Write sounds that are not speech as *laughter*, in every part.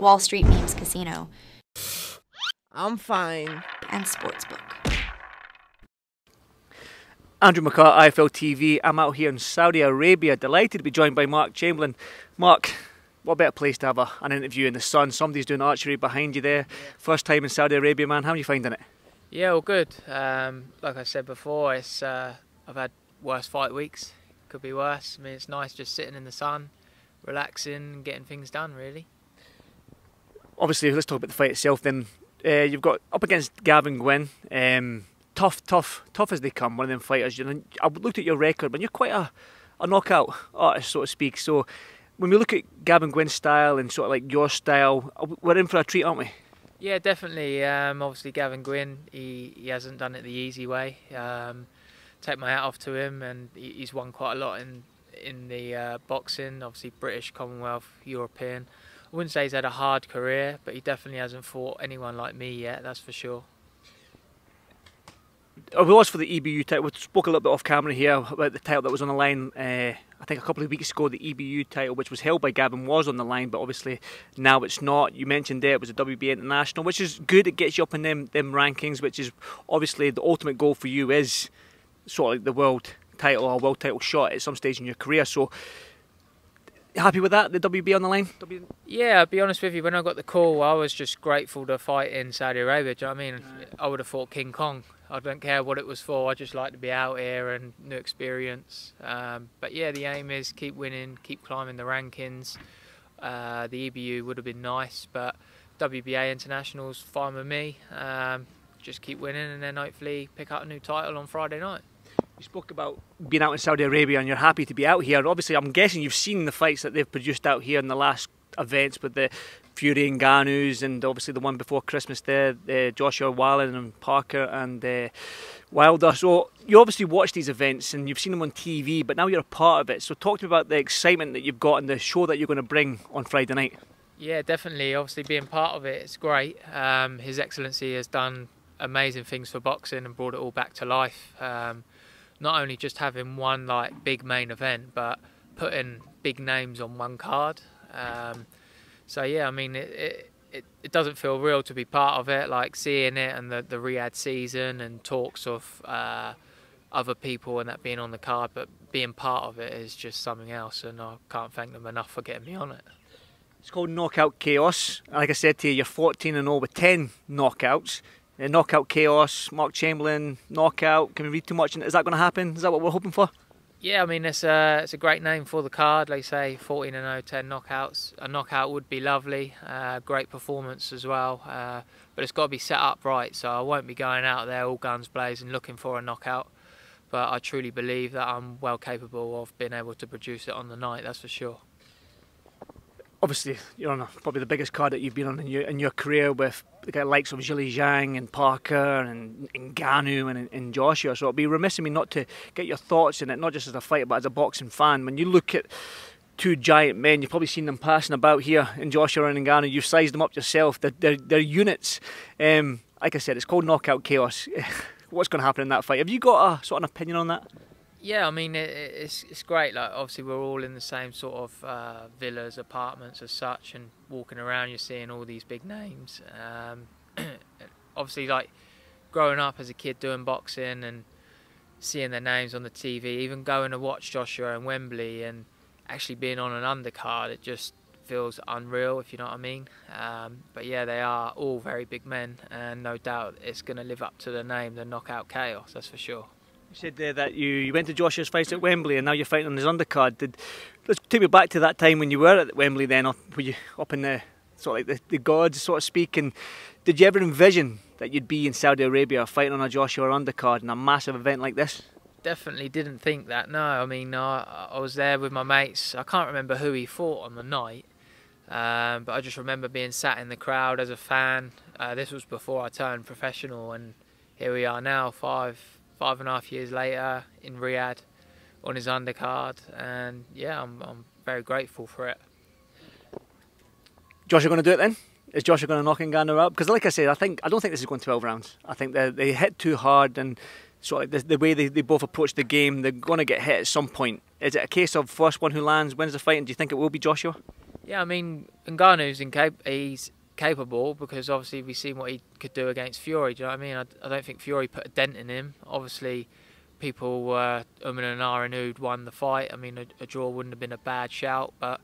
Wall Street Memes Casino, I'm fine. and Sportsbook. Andrew McCart, IFL TV. I'm out here in Saudi Arabia. Delighted to be joined by Mark Chamberlain. Mark, what better place to have a, an interview in the sun? Somebody's doing archery behind you there. First time in Saudi Arabia, man. How are you finding it? Yeah, all good. Um, like I said before, it's uh, I've had worse fight weeks. Could be worse. I mean, it's nice just sitting in the sun, relaxing, and getting things done. Really. Obviously, let's talk about the fight itself then. Uh, you've got up against Gavin Gwynne. Um, tough, tough, tough as they come, one of them fighters. You know, I looked at your record, but you're quite a, a knockout artist, so to speak. So when we look at Gavin Gwynne's style and sort of like your style, uh, we're in for a treat, aren't we? Yeah, definitely. Um, obviously, Gavin Gwynne, he, he hasn't done it the easy way. Um, take my hat off to him, and he, he's won quite a lot in in the uh, boxing. Obviously, British, Commonwealth, European. I wouldn't say he's had a hard career, but he definitely hasn't fought anyone like me yet. That's for sure. I was for the EBU title. We spoke a little bit off camera here about the title that was on the line. Uh, I think a couple of weeks ago, the EBU title, which was held by Gavin, was on the line, but obviously now it's not. You mentioned there it was a WBA International, which is good. It gets you up in them them rankings, which is obviously the ultimate goal for you is sort of like the world title or world title shot at some stage in your career. So happy with that? The WB on the line? W- Yeah, I'll be honest with you. When I got the call, I was just grateful to fight in Saudi Arabia. Do you know what I mean? I would have fought King Kong. I don't care what it was for. I just like to be out here and new experience. Um, but yeah, the aim is keep winning, keep climbing the rankings. Uh, the EBU would have been nice, but WBA International's fine with me. Um, just keep winning and then hopefully pick up a new title on Friday night. You spoke about being out in Saudi Arabia and you're happy to be out here. Obviously, I'm guessing you've seen the fights that they've produced out here in the last events with the Fury and Ngannou and obviously the one before Christmas there, uh, Joshua Wallin and Parker and uh, Wilder. So you obviously watch these events and you've seen them on TV, but now you're a part of it. So talk to me about the excitement that you've got and the show that you're going to bring on Friday night. Yeah, definitely. Obviously, being part of it, it's great. Um, His Excellency has done amazing things for boxing and brought it all back to life. Um, not only just having one like big main event, but putting big names on one card. Um, so yeah, I mean, it, it it it doesn't feel real to be part of it. Like seeing it and the the Riyadh season and talks of. Uh, other people and that being on the card, but being part of it is just something else, and I can't thank them enough for getting me on it. It's called Knockout Chaos. Like I said to you, you're 14 and 0 with 10 knockouts. Uh, knockout Chaos, Mark Chamberlain, Knockout. Can we read too much? Is that going to happen? Is that what we're hoping for? Yeah, I mean it's a it's a great name for the card. Like say, 14 and 0, 10 knockouts. A knockout would be lovely. Uh, great performance as well. Uh, but it's got to be set up right. So I won't be going out there all guns blazing looking for a knockout. But I truly believe that I'm well capable of being able to produce it on the night. That's for sure. Obviously, you're on a, probably the biggest card that you've been on in your in your career with the likes of Zhilei Zhang and Parker and, Ngannou and, and Joshua. So it'd be remiss of me not to get your thoughts in it, not just as a fighter but as a boxing fan. When you look at two giant men, you've probably seen them passing about here in Joshua and Ngannou. You've sized them up yourself. They're, they're, they're units. Um, like I said, it's called knockout chaos. *laughs* What's going to happen in that fight? Have you got a sort of an opinion on that? Yeah, I mean it, it's it's great. Like obviously we're all in the same sort of uh, villas, apartments as such, and walking around you're seeing all these big names. Um, *clears throat* obviously, like growing up as a kid doing boxing and seeing their names on the TV, even going to watch Joshua and Wembley and actually being on an undercard, it just feels unreal, if you know what I mean. Um, but yeah, they are all very big men, and no doubt it's going to live up to the name, the Knockout Chaos. That's for sure. You said there that you, you went to Joshua's fights at Wembley and now you're fighting on his undercard. Did let's take me back to that time when you were at Wembley then, or were you up in the sort of like the, the gods, so to speak? And did you ever envision that you'd be in Saudi Arabia fighting on a Joshua undercard in a massive event like this? Definitely didn't think that. No, I mean, I, I was there with my mates. I can't remember who he fought on the night, um, but I just remember being sat in the crowd as a fan. Uh, this was before I turned professional, and here we are now, five five and a half years later in Riyadh, on his undercard, and yeah, I'm I'm very grateful for it. Joshua going to do it then? Is Joshua going to knock Ngannou up? Because like I said, I think I don't think this is going 12 rounds. I think they they hit too hard and sort of the, the way they, they both approach the game, they're going to get hit at some point. Is it a case of first one who lands wins the fight, and do you think it will be Joshua? Yeah, I mean, Ngannou's incap- he's capable because obviously we've seen what he could do against Fury. Do you know what I mean? I, I don't think Fury put a dent in him. Obviously, people were umming and ahhing who'd won the fight. I mean, a, a, draw wouldn't have been a bad shout, but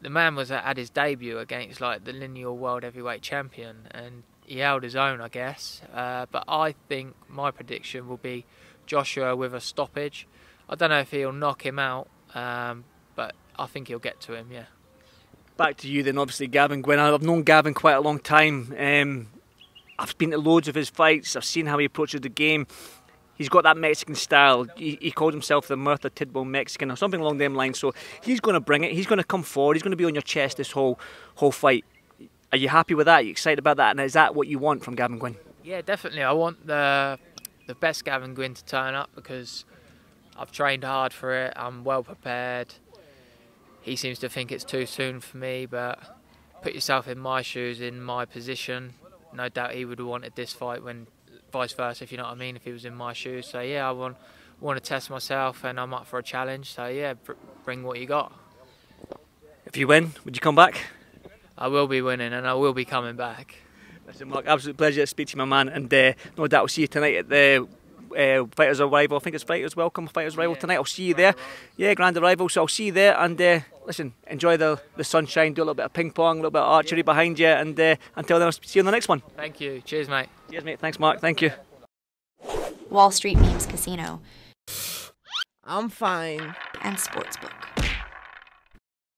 the man was at his debut against like the lineal world heavyweight champion, and he held his own, I guess. Uh, but I think my prediction will be Joshua with a stoppage. I don't know if he'll knock him out, um, but I think he'll get to him. Yeah. Back to you then. Obviously, Gavin Gwynne. I've known Gavin quite a long time. Um, I've been to loads of his fights. I've seen how he approaches the game. He's got that Mexican style. He, he called himself the Merthyr Tydfil Mexican or something along them lines. So he's going to bring it. He's going to come forward. He's going to be on your chest this whole whole fight. Are you happy with that? Are you excited about that? And is that what you want from Gavin Gwynne? Yeah, definitely. I want the the best Gavin Gwynne to turn up because I've trained hard for it. I'm well prepared. He seems to think it's too soon for me, but put yourself in my shoes, in my position. No doubt he would have wanted this fight when vice versa, if you know what I mean, if he was in my shoes. So yeah, I want want to test myself, and I'm up for a challenge. So yeah, bring what you got. If you win, would you come back? I will be winning, and I will be coming back. Listen, Mark, absolute pleasure to speak to you, my man, and uh, no doubt we'll see you tonight at the uh, Fighters Arrival. I think it's Fighters Welcome, Fighters Arrival yeah. tonight. I'll see you there. Yeah, Grand Arrival. So I'll see you there, and uh, listen, enjoy the, the sunshine, do a little bit of ping pong, a little bit of archery yeah. behind you, and uh, until then, I'll see you on the next one. Thank you. Cheers, mate. Cheers, mate. Thanks, Mark. Thank you. Wall Street Memes Casino. I'm fine. And Sportsbook.